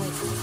with.